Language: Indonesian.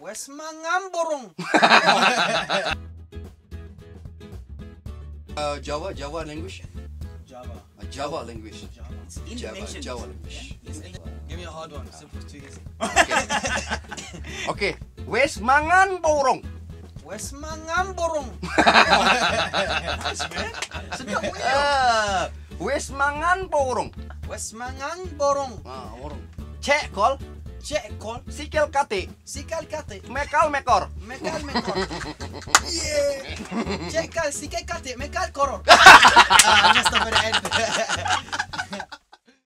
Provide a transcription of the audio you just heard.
Wes mangan borong. Uh, Jawa, Jawa language. Java. Uh, Java language. Java. Java, Indonesian. Java language. Give me a hard one. Simple, too easy. Oke, wes mangan borong. Wes mangan borong. Sedap punya. Ah, wes mangan borong. Wes mangan borong. Ah, borong. Cek kol, Shekol. Sikil kati. Sikal kati. Mekal mekor. Mekal mekor. Yeah. Shekal sikil kati. Mekal koror. Ah, no está